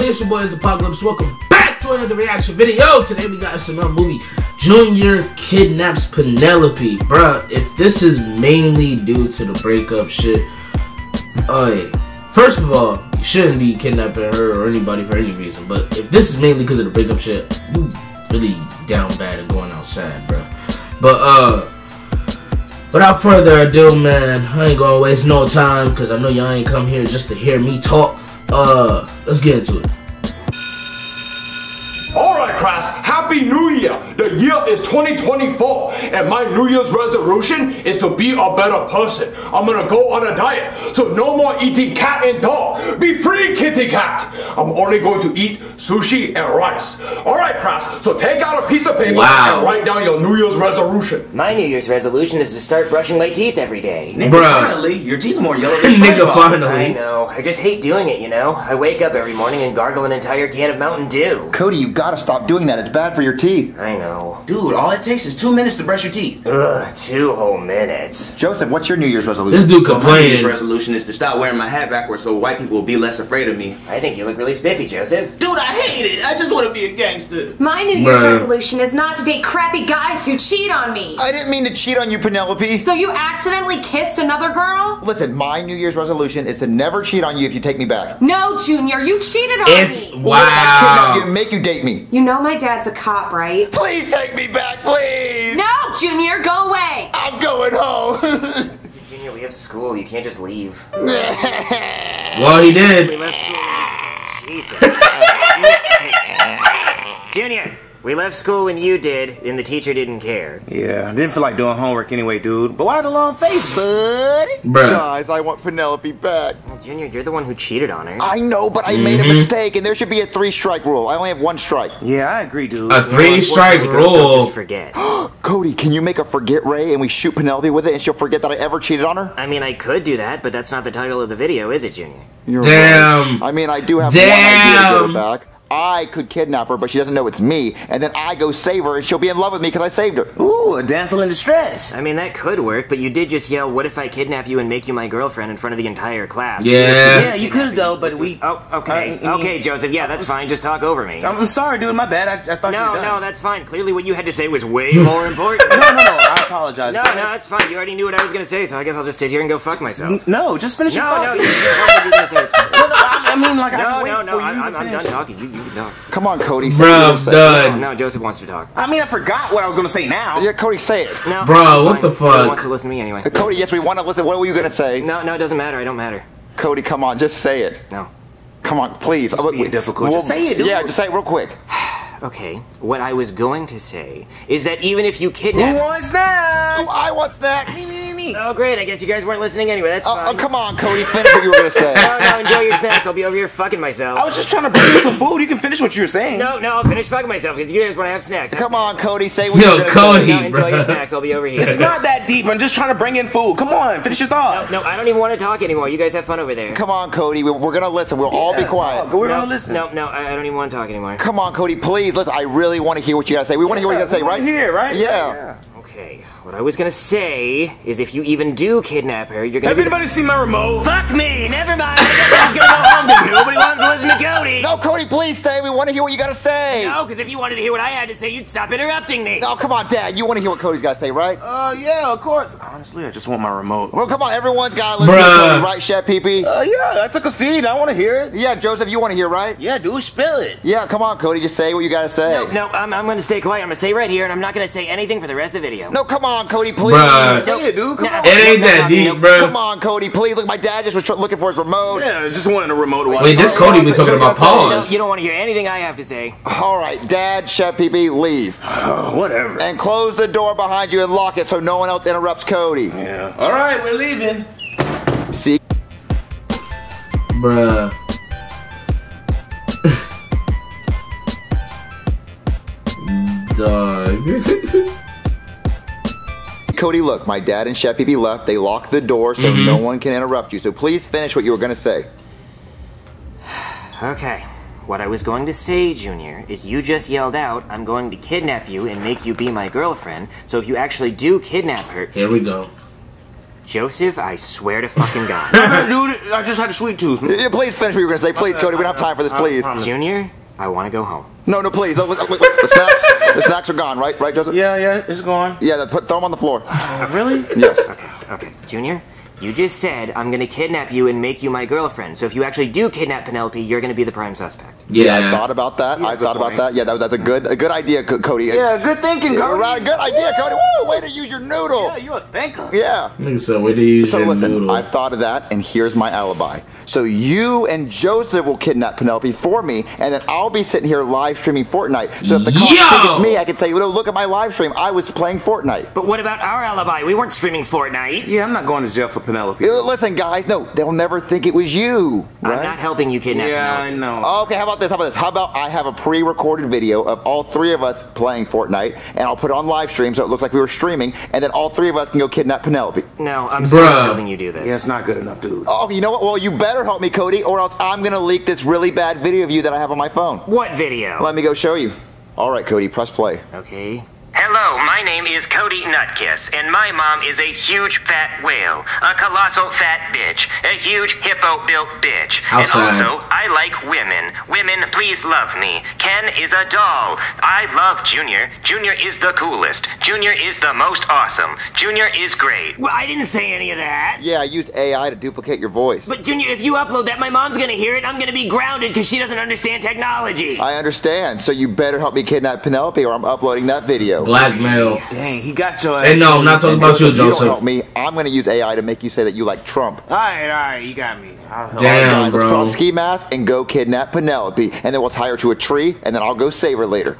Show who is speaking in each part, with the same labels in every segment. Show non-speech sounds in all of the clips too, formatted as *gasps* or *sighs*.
Speaker 1: family? It's your boy, it's Apocalypse. Welcome back to another reaction video. Today we got another movie. Junior kidnaps Penelope. Bruh, if this is mainly due to the breakup shit, oh yeah. First of all, you shouldn't be kidnapping her or anybody for any reason. But if this is mainly because of the breakup shit, you really down bad and going outside, bruh. But uh Without further ado, man, I ain't gonna waste no time because I know y'all ain't come here just to hear me talk. Uh, let's get into it.
Speaker 2: Alright, class, Happy New! The year is 2024, and my New Year's resolution is to be a better person. I'm gonna go on a diet, so no more eating cat and dog. Be free, kitty cat! I'm only going to eat sushi and rice. Alright, class, so take out a piece of paper
Speaker 1: Wow.
Speaker 2: and write down your New Year's resolution.
Speaker 3: My New Year's resolution is to start brushing my teeth every day.
Speaker 4: Nigga,
Speaker 1: Bruh.
Speaker 4: finally, your teeth are more yellow than *laughs*
Speaker 1: Nigga, finally.
Speaker 3: I know. I just hate doing it, you know? I wake up every morning and gargle an entire can of Mountain Dew.
Speaker 5: Cody, you gotta stop doing that. It's bad for your teeth.
Speaker 3: I know.
Speaker 4: Dude, all it takes is two minutes to brush your teeth.
Speaker 3: Ugh, two whole minutes.
Speaker 5: Joseph, what's your New Year's resolution?
Speaker 1: This dude
Speaker 4: Well, my New Year's resolution is to stop wearing my hat backwards so white people will be less afraid of me.
Speaker 3: I think you look really spiffy, Joseph.
Speaker 4: Dude, I hate it. I just want to be a gangster.
Speaker 6: My New Year's
Speaker 1: Bruh.
Speaker 6: resolution is not to date crappy guys who cheat on me.
Speaker 5: I didn't mean to cheat on you, Penelope.
Speaker 6: So you accidentally kissed another girl?
Speaker 5: Listen, my New Year's resolution is to never cheat on you if you take me back.
Speaker 6: No, Junior, you cheated on
Speaker 1: If
Speaker 6: me.
Speaker 5: Or if I kidnap you make you date me.
Speaker 6: You know my dad's a cop, right?
Speaker 5: Please take me back, please.
Speaker 6: No, Junior, go away.
Speaker 5: I'm going home. *laughs*
Speaker 3: Junior, we have school. You can't just leave. *laughs*
Speaker 1: well he did.
Speaker 3: We left school. Jesus. *laughs* Junior, we left school when you did, and the teacher didn't care.
Speaker 4: Yeah, I didn't feel like doing homework anyway, dude. But why the long face, bud?
Speaker 1: Bruh,
Speaker 5: Guys, I want Penelope back.
Speaker 3: Well, Junior, you're the one who cheated on her.
Speaker 5: I know, but I made a mm-hmm. mistake, and there should be a three strike rule. I only have one strike.
Speaker 4: Yeah, I agree, dude.
Speaker 1: a three strike
Speaker 3: Unfortunately, girls
Speaker 1: rule.
Speaker 3: Just forget. *gasps*
Speaker 5: Cody, can you make a forget Ray and we shoot Penelope with it and she'll forget that I ever cheated on her?
Speaker 3: I mean, I could do that, but that's not the title of the video, is it, Junior?
Speaker 5: You're
Speaker 1: Damn.
Speaker 5: right. I mean, I do have one idea to get her back. I could kidnap her, but she doesn't know it's me, and then I go save her, and she'll be in love with me because I saved her.
Speaker 4: Ooh, a damsel in distress.
Speaker 3: I mean, that could work, but you did just yell, What if I kidnap you and make you my girlfriend in front of the entire class?
Speaker 1: Yeah.
Speaker 4: Yeah, you could have though, but we.
Speaker 3: Oh, okay.
Speaker 4: Uh, I mean-
Speaker 3: okay, Joseph, yeah, that's fine. Just talk over me.
Speaker 4: I'm, I'm sorry, dude. My bad. I, I thought you
Speaker 3: No,
Speaker 4: were done.
Speaker 3: no, that's fine. Clearly, what you had to say was way more *laughs* important.
Speaker 4: no, no, no. I apologize.
Speaker 3: No, no, that's fine. You already knew what I was gonna say, so I guess I'll just sit here and go fuck myself.
Speaker 4: No, just finish your
Speaker 3: No,
Speaker 4: thought.
Speaker 3: no, you can tell you're gonna say. It's fine.
Speaker 4: No, no, I, I mean, like I
Speaker 3: No,
Speaker 4: can wait
Speaker 3: no, no,
Speaker 4: for you
Speaker 3: I'm,
Speaker 4: to
Speaker 3: I'm, I'm done talking. You, you can talk.
Speaker 5: Come on, Cody, say what you're
Speaker 1: Bruh,
Speaker 5: gonna
Speaker 1: I'm
Speaker 5: say.
Speaker 3: No,
Speaker 1: done.
Speaker 3: no, Joseph wants to talk.
Speaker 4: I mean, I forgot what I was gonna say now.
Speaker 5: Yeah, Cody, say it.
Speaker 3: No,
Speaker 1: Bro, what
Speaker 3: fine.
Speaker 1: the fuck?
Speaker 3: wants to listen to me anyway.
Speaker 5: Uh, Cody, yes, we want to listen. What were you gonna say?
Speaker 3: No, no, it doesn't matter. I don't matter.
Speaker 5: Cody, come on, just say it.
Speaker 3: No.
Speaker 5: Come on, please.
Speaker 4: Just being difficult. Just say it, dude.
Speaker 5: Yeah, just say it real quick. *sighs*
Speaker 3: Okay, what I was going to say is that even if you kidnap...
Speaker 4: Who
Speaker 3: kidnap.
Speaker 4: wants that?
Speaker 5: I want snacks.
Speaker 4: Me, me, me.
Speaker 3: Oh, great. I guess you guys weren't listening anyway. That's
Speaker 5: Oh,
Speaker 3: fine.
Speaker 5: oh, come on, Cody, *laughs* finish what you were gonna say.
Speaker 3: No, no, enjoy your snacks. I'll be over here fucking myself.
Speaker 4: I was just trying to bring you some food. You can finish what you were saying.
Speaker 3: No, no, I'll finish fucking myself because you guys want to have snacks.
Speaker 5: Come on, Cody, say what you
Speaker 1: Yo,
Speaker 5: were gonna
Speaker 1: Cody.
Speaker 5: say.
Speaker 3: No, enjoy your snacks. I'll be over here.
Speaker 4: It's not that deep. I'm just trying to bring in food. Come on, finish your thought.
Speaker 3: No, I don't even want to talk anymore. You guys have fun over there.
Speaker 5: Come on, Cody, we- we're gonna listen. We'll all be quiet.
Speaker 4: talk. We're
Speaker 3: no,
Speaker 4: gonna listen.
Speaker 3: No, no, I I don't even want to talk anymore.
Speaker 5: Come on, Cody, please. Listen, I really want to hear what you gotta say. We want to hear what you gotta say, right?
Speaker 4: here, right?
Speaker 5: Yeah.
Speaker 3: Okay, what I was gonna say is if you even do kidnap her, you're gonna.
Speaker 4: Has anybody seen my remote?
Speaker 3: Fuck me! Never mind. *laughs* I guess I'm gonna go home. 'cause Nobody wants to listen to Cody.
Speaker 5: No, Cody, please stay. We want to hear what you gotta say.
Speaker 3: No, because if you wanted to hear what I had to say, you'd stop interrupting me.
Speaker 5: No, come on, Dad. You want to hear what Cody's gotta say, right?
Speaker 4: Uh, yeah, of course. Honestly, I just want my remote.
Speaker 5: Well, come on, everyone's gotta listen to
Speaker 1: Bruh.
Speaker 5: Cody, right, Chef PP?
Speaker 4: Uh, yeah, I took a seat. I want to hear it.
Speaker 5: Yeah, Joseph, you want to hear, right?
Speaker 4: Yeah, dude, spill it.
Speaker 5: Yeah, come on, Cody, just say what you gotta say.
Speaker 3: No, no, I'm, I'm gonna stay quiet. I'm gonna stay right here, and I'm not gonna say anything for the rest of the video.
Speaker 5: No, come on, Cody, please.
Speaker 1: Bruh.
Speaker 4: Say it, dude. Come
Speaker 3: No,
Speaker 4: on.
Speaker 1: It ain't
Speaker 3: no, no,
Speaker 1: that deep, bro.
Speaker 5: Come on, Cody, please. Look, my dad just was tr- looking for his remote.
Speaker 4: Yeah, just wanted a remote to watch.
Speaker 1: Wait, this
Speaker 5: Oh,
Speaker 1: Cody
Speaker 5: yeah,
Speaker 1: been talking about
Speaker 5: gotta say-
Speaker 3: No,
Speaker 1: pause.
Speaker 3: you don't want to hear anything I have to say.
Speaker 5: All right, Dad, Chef PP, leave.
Speaker 4: Oh, *sighs* whatever.
Speaker 5: And close the door behind you and lock it so no one else interrupts Cody.
Speaker 4: Yeah. All right, we're leaving.
Speaker 5: See?
Speaker 1: Bruh. *laughs* Dog. *laughs*
Speaker 5: Cody, look, my dad and Chef PP left. They locked the door so
Speaker 1: Mm-hmm.
Speaker 5: no one can interrupt you. So please finish what you were gonna say. *sighs*
Speaker 3: Okay. What I was going to say, Junior, is you just yelled out, I'm going to kidnap you and make you be my girlfriend. So if you actually do kidnap her,
Speaker 1: Here we go.
Speaker 3: Joseph, I swear to fucking *laughs* God. *laughs*
Speaker 4: dude, I just had a sweet tooth.
Speaker 5: Yeah, please finish what you were gonna say. Please, Cody, we don't have time for this, please.
Speaker 3: Junior, I want to go home.
Speaker 5: No, no, please. Oh, look, look, look, The snacks, the snacks are gone, right? Right, Joseph?
Speaker 4: Yeah, yeah, it's gone.
Speaker 5: Yeah, put, throw them on the floor.
Speaker 4: Oh, really?
Speaker 5: Yes.
Speaker 3: Okay, okay. Junior, you just said I'm gonna kidnap you and make you my girlfriend. So if you actually do kidnap Penelope, you're gonna be the prime suspect.
Speaker 1: Yeah.
Speaker 5: I thought about that. I
Speaker 4: good
Speaker 5: thought about that. Yeah, that, that's a good, a good idea, Co- Cody.
Speaker 4: Yeah, good thinking,
Speaker 5: Yeah,
Speaker 4: Cody.
Speaker 5: right, good idea, Cody. Woo, way to use your noodle.
Speaker 4: Yeah, you a thinker.
Speaker 5: Yeah.
Speaker 1: Nigga said, where do you use
Speaker 5: So
Speaker 1: your
Speaker 5: listen,
Speaker 1: noodle?
Speaker 5: I've thought of that, and here's my alibi. So you and Joseph will kidnap Penelope for me, and then I'll be sitting here live streaming Fortnite. So if the cops
Speaker 1: Yo!
Speaker 5: think it's me, I can say, "Well, look at my live stream. I was playing Fortnite."
Speaker 3: But what about our alibi? We weren't streaming Fortnite.
Speaker 4: Yeah, I'm not going to jail for Penelope.
Speaker 5: Uh, Listen, guys, no, they'll never think it was you,
Speaker 3: I'm not helping you kidnap
Speaker 4: Yeah, I know.
Speaker 5: Okay, how about this? How about this? How about I have a pre-recorded video of all three of us playing Fortnite, and I'll put it on live stream so it looks like we were streaming, and then all three of us can go kidnap Penelope.
Speaker 3: No, I'm still not helping you do this.
Speaker 4: Yeah, it's not good enough, dude.
Speaker 5: Oh, you know what? Well, you better help me, Cody, or else I'm gonna leak this really bad video of you that I have on my phone.
Speaker 3: What video?
Speaker 5: Let me go show you. All right, Cody, press play.
Speaker 3: Okay. Hello, my name is Cody Nutkiss, and my mom is a huge fat whale, a colossal fat bitch, a huge hippo built bitch.
Speaker 1: Outside.
Speaker 3: And also, I like women. Women, please love me. Ken is a doll. I love Junior. Junior is the coolest. Junior is the most awesome. Junior is great. Well, I didn't say any of that.
Speaker 5: Yeah, I used AI to duplicate your voice.
Speaker 3: But Junior, if you upload that, my mom's gonna hear it. I'm gonna be grounded because she doesn't understand technology.
Speaker 5: I understand, so you better help me kidnap Penelope, or I'm uploading that video.
Speaker 1: Blackmail.
Speaker 4: Dang, he got your ass.
Speaker 1: Hey, no, I'm not talking about you,
Speaker 5: if don't
Speaker 1: Joseph.
Speaker 5: help me, I'm gonna use AI to make you say that you like Trump.
Speaker 4: All right, all right, you got me. I'll help.
Speaker 1: Damn.
Speaker 5: Let's
Speaker 1: bro.
Speaker 5: put on ski mask and go kidnap Penelope, and then we'll tie her to a tree, and then I'll go save her later.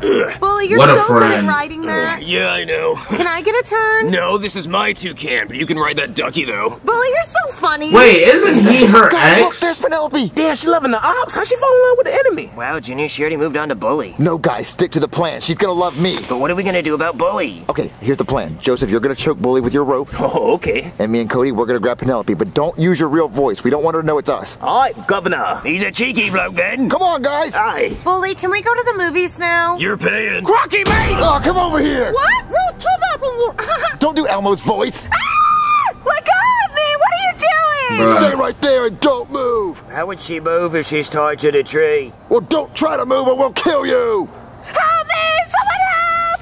Speaker 6: Bully, you're
Speaker 1: What
Speaker 6: so good at riding that.
Speaker 7: Yeah, I know.
Speaker 6: Can I get a turn?
Speaker 7: No, this is my toucan, but you can ride that ducky though.
Speaker 6: Bully, you're so funny.
Speaker 1: Wait, isn't he her
Speaker 5: God, look, there's Penelope.
Speaker 4: Damn, she loving the ops. How she fall in love with the enemy?
Speaker 3: Wow, Junior, she already moved on to Bully.
Speaker 5: No, guys, stick to the plan. She's gonna love me.
Speaker 3: But what are we gonna do about Bully?
Speaker 5: Okay, here's the plan. Joseph, you're gonna choke Bully with your rope, *laughs*
Speaker 4: Oh, okay.
Speaker 5: and me and Cody, we're gonna grab Penelope, but don't use your real voice. We don't want her to know it's us.
Speaker 4: All right, Governor.
Speaker 7: He's a cheeky bloke then.
Speaker 5: Come on, guys.
Speaker 4: Aye.
Speaker 6: Bully, can we go to the movies now?
Speaker 7: You're paying.
Speaker 5: Rocky, mate! Oh, come over here.
Speaker 6: What? We're kidnapping you.
Speaker 5: Don't do Elmo's voice.
Speaker 6: Ah! Let go of me! What are you doing?
Speaker 1: Bruh.
Speaker 5: Stay right there and don't move.
Speaker 7: How would she move if she's tied to the tree?
Speaker 5: Well, don't try to move or we'll kill you.
Speaker 6: Help me! Someone help!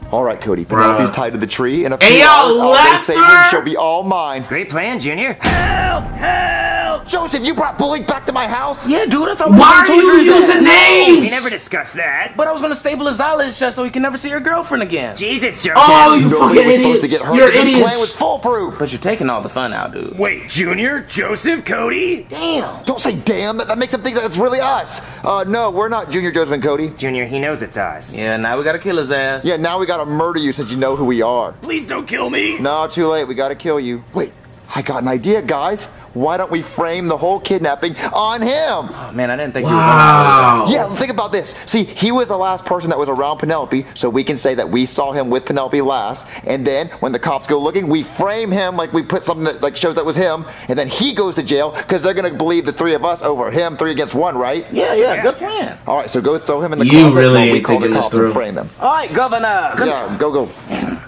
Speaker 6: Help!
Speaker 5: All right, Cody. Penelope's
Speaker 1: Bruh.
Speaker 5: tied to the tree. In a few
Speaker 1: Hey, y'all
Speaker 5: hours, I'll go
Speaker 1: left
Speaker 5: save
Speaker 1: her?
Speaker 5: her. and She'll be all mine.
Speaker 3: Great plan, Junior.
Speaker 7: Help! Help!
Speaker 5: Joseph, you brought Bully back to my house?
Speaker 4: Yeah, dude, I thought we
Speaker 1: Why are
Speaker 4: gonna
Speaker 1: you
Speaker 4: torture his
Speaker 1: using names?
Speaker 3: We never discussed that.
Speaker 4: But I was gonna stable his eyelids shut so he can never see her girlfriend again.
Speaker 3: Jesus, Joseph.
Speaker 1: Oh, you
Speaker 5: Nobody
Speaker 1: fucking
Speaker 5: was supposed to
Speaker 1: idiots.
Speaker 5: get hurt.
Speaker 1: You're
Speaker 5: This plan was foolproof.
Speaker 4: But you're taking all the fun out, dude.
Speaker 7: Wait, Junior, Joseph, Cody?
Speaker 4: Damn.
Speaker 5: Don't say damn. That, that makes them think that it's really us. Uh, no, we're not Junior, Joseph, and Cody.
Speaker 3: Junior, he knows it's us.
Speaker 4: Yeah, now we gotta kill his ass.
Speaker 5: Yeah, now we gotta murder you since you know who we are.
Speaker 7: Please don't kill me.
Speaker 5: No, too late. We gotta kill you. Wait, I got an idea, guys. Why don't we frame the whole kidnapping on him?
Speaker 4: Oh, man, I didn't think
Speaker 1: Wow.
Speaker 5: Yeah, think about this. See, he was the last person that was around Penelope, so we can say that we saw him with Penelope last. And then when the cops go looking, we frame him like we put something that like shows that was him, and then he goes to jail because they're gonna believe the three of us over him, three against one, right?
Speaker 4: you were. Yeah, yeah, good plan.
Speaker 5: All right, so go throw him in the
Speaker 1: You
Speaker 5: closet
Speaker 1: really
Speaker 5: while we call the cops and frame him.
Speaker 4: All right, Governor. Come
Speaker 5: Yeah, go go.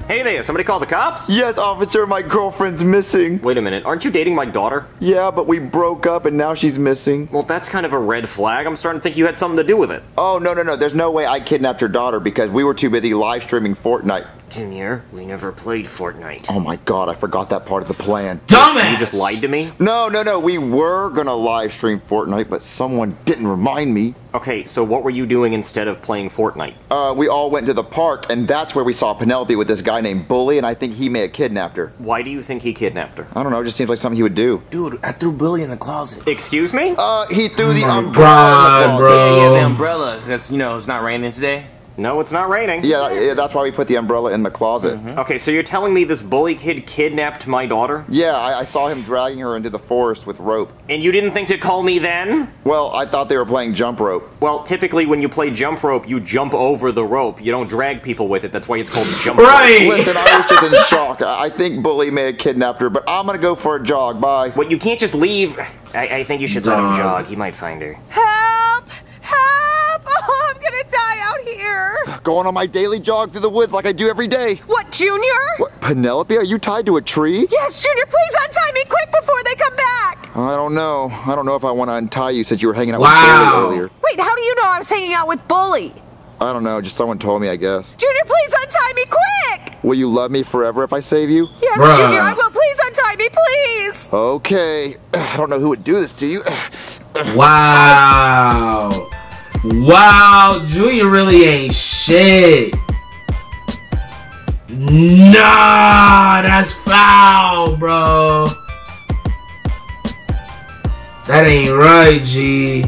Speaker 8: Hey there, somebody call the cops?
Speaker 5: Yes, officer, my girlfriend's missing.
Speaker 8: Wait a minute, aren't you dating my daughter?
Speaker 5: Yeah, but we broke up and now she's missing.
Speaker 8: Well, that's kind of a red flag. I'm starting to think you had something to do with it.
Speaker 5: Oh no no no! There's no way I kidnapped your daughter because we were too busy live streaming Fortnite.
Speaker 3: Junior, we never played Fortnite.
Speaker 5: Oh my god, I forgot that part of the plan.
Speaker 1: Dumbass.
Speaker 8: You just lied to me?
Speaker 5: No, no, no. We were gonna live stream Fortnite, but someone didn't remind me.
Speaker 8: Okay, so what were you doing instead of playing Fortnite?
Speaker 5: Uh, we all went to the park, and that's where we saw Penelope with this guy named Bully, and I think he may have kidnapped her.
Speaker 8: Why do you think he kidnapped her?
Speaker 5: I don't know. It just seems like something he would do.
Speaker 4: Dude, I threw Bully in the closet.
Speaker 8: Excuse me?
Speaker 5: Uh, he threw the umbrella.
Speaker 1: God,
Speaker 5: in the
Speaker 1: bro.
Speaker 4: Yeah, yeah, the umbrella. Because, you know, it's not raining today.
Speaker 8: No, it's not raining.
Speaker 5: Yeah, yeah, that's why we put the umbrella in the closet. Mm-hmm.
Speaker 8: Okay, so you're telling me this bully kid kidnapped my daughter?
Speaker 5: Yeah, I, I saw him dragging her into the forest with rope.
Speaker 8: And you didn't think to call me then?
Speaker 5: Well, I thought they were playing jump rope.
Speaker 8: Well, typically when you play jump rope, you jump over the rope. You don't drag people with it. That's why it's called jump rope.
Speaker 1: Right.
Speaker 5: Listen, I was just in *laughs* shock. I I think Bully may have kidnapped her, but I'm gonna go for a jog. Bye.
Speaker 8: What, you can't just leave.
Speaker 3: I, I think you should let him jog. He might find her.
Speaker 6: Help! Help! Oh, I'm gonna die out here.
Speaker 5: Going on my daily jog through the woods like I do every day.
Speaker 6: What Junior?
Speaker 5: What, Penelope, are you tied to a tree?
Speaker 6: Yes, Junior, please untie me quick before they come back.
Speaker 5: I don't know. I don't know if I want to untie you since you were hanging out
Speaker 1: Wow.
Speaker 5: with Bully earlier.
Speaker 6: Wait, how do you know I was hanging out with Bully?
Speaker 5: I don't know. Just someone told me, I guess.
Speaker 6: Junior, please untie me quick.
Speaker 5: Will you love me forever if I save you?
Speaker 6: Yes,
Speaker 1: Bruh.
Speaker 6: Junior, I will. Please untie me, please.
Speaker 5: Okay. *sighs* I don't know who would do this to you. *sighs*
Speaker 1: Wow. Wow, Junior really ain't shit. Nah, that's foul, bro. That ain't right, G.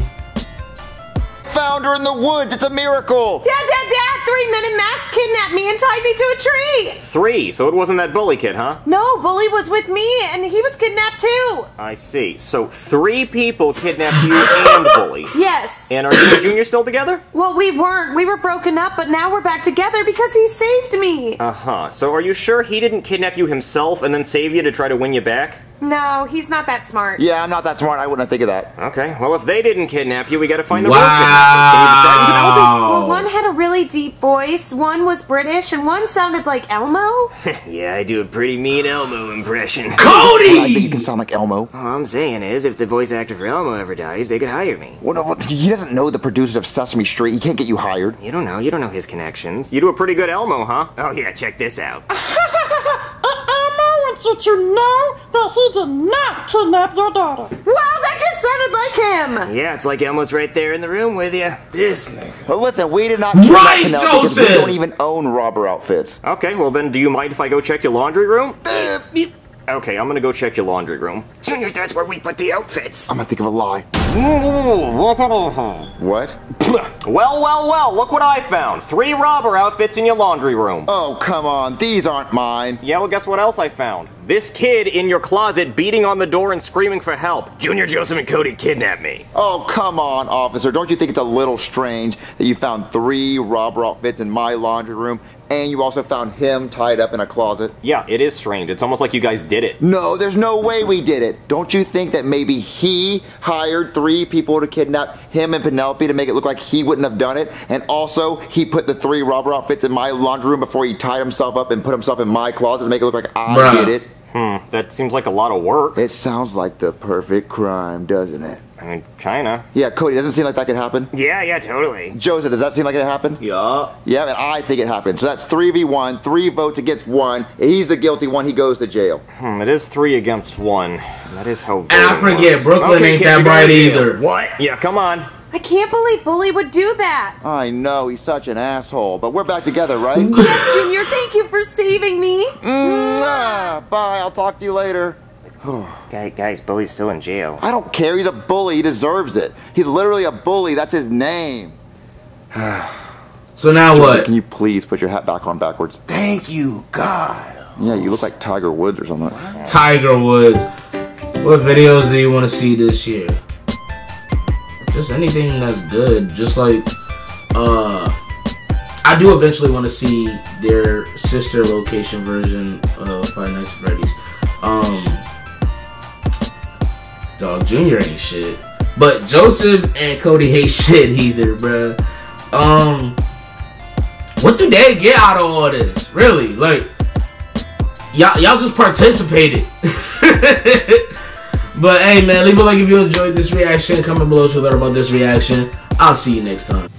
Speaker 5: Found her in the woods. It's a miracle.
Speaker 6: Dad, Dad, Dad, three men in masks kidnapped me and tied me to a tree.
Speaker 8: Three, so it wasn't that bully kid, huh?
Speaker 6: No, Bully was with me and he was kidnapped too.
Speaker 8: I see. So three people kidnapped you and *laughs* bully.
Speaker 6: Yes.
Speaker 8: And are you and Junior still together?
Speaker 6: Well, we weren't. We were broken up, but now we're back together because he saved me.
Speaker 8: Uh huh. So are you sure he didn't kidnap you himself and then save you to try to win you back?
Speaker 6: No, he's not that smart.
Speaker 5: Yeah, I'm not that smart. I wouldn't think of that.
Speaker 8: Okay. Well, if they didn't kidnap you, we gotta find the real kidnappers. Can you describe them, *laughs* Penelope?
Speaker 6: Well, one had a really deep voice, one was British, and one sounded like Elmo. *laughs*
Speaker 7: Yeah, I do a pretty mean Elmo impression. *laughs*
Speaker 5: I think you can sound like Elmo.
Speaker 7: All I'm saying is, if the voice actor for Elmo ever dies, they could hire me.
Speaker 5: Well, no, well, he doesn't know the producers of Sesame Street. He can't get you hired.
Speaker 7: You don't know. You don't know his connections.
Speaker 8: You do a pretty good Elmo, huh?
Speaker 7: Oh yeah, check this out.
Speaker 9: Elmo wants you to know that he did not kidnap your daughter.
Speaker 6: Wow, that just sounded like him.
Speaker 7: Yeah, it's like Elmo's right there in the room with you.
Speaker 10: This nigga.
Speaker 5: But listen, we did not kidnap
Speaker 1: Right,
Speaker 5: Penelope because we don't even own robber outfits.
Speaker 8: Okay. Well, then, do you mind if I go check your laundry room? Uh, Okay, I'm gonna go check your laundry room.
Speaker 7: Junior, that's where we put the outfits.
Speaker 5: I'm gonna think of a lie. *laughs* What?
Speaker 8: well, well, well. Look what I found. Three robber outfits in your laundry room.
Speaker 5: Oh, come on. These aren't mine.
Speaker 8: Yeah, well, guess what else I found? This kid in your closet beating on the door and screaming for help.
Speaker 7: Junior, Joseph, and Cody kidnapped me.
Speaker 5: Oh, come on, officer. Don't you think it's a little strange that you found three robber outfits in my laundry room and you also found him tied up in a closet?
Speaker 8: Yeah, it is strange. It's almost like you guys did it.
Speaker 5: No, there's no way we did it. Don't you think that maybe he hired three people to kidnap him and Penelope to make it look like he wouldn't have done it? And also, he put the three robber outfits in my laundry room before he tied himself up and put himself in my closet to make it look like I
Speaker 1: Bruh.
Speaker 5: did it?
Speaker 8: Hmm, that seems like a lot of work.
Speaker 5: It sounds like the perfect crime, doesn't it?
Speaker 8: I mean, kinda.
Speaker 5: Yeah, Cody, doesn't it seem like that could happen?
Speaker 7: Yeah, yeah, totally.
Speaker 5: Joseph, does that seem like it happened?
Speaker 10: Yeah.
Speaker 5: Yeah, and I think it happened. So that's 3v1, three votes against one. He's the guilty one, he goes to jail.
Speaker 8: Hmm, it is three against one. That is how.
Speaker 1: And I forget,
Speaker 8: works.
Speaker 1: Brooklyn
Speaker 8: Okay,
Speaker 1: ain't that bright either.
Speaker 8: What? Yeah, come on.
Speaker 6: I can't believe Bully would do that.
Speaker 5: I know, he's such an asshole, but we're back together, right?
Speaker 6: Yes, Junior, thank you for saving me.
Speaker 5: Mwah. Bye, I'll talk to you later. *sighs*
Speaker 7: Guy, guys, Bully's still in jail.
Speaker 5: I don't care, he's a bully, he deserves it. He's literally a bully, that's his name. *sighs*
Speaker 1: So now
Speaker 5: Joseph,
Speaker 1: what?
Speaker 5: Can you please put your hat back on backwards?
Speaker 10: Thank you, God.
Speaker 5: Yeah, you look like Tiger Woods or something.
Speaker 1: Tiger Woods. What videos do you want to see this year? Just anything that's good. Just like, uh, I do eventually want to see their sister location version of Five Nights at Freddy's. Um, Dog Junior ain't shit, but Joseph and Cody hate *laughs* shit either, bruh. Um, what do they get out of all this? Really, like y'all y'all just participated. *laughs* but hey man, leave a like if you enjoyed this reaction. Comment below to learn about this reaction. I'll see you next time.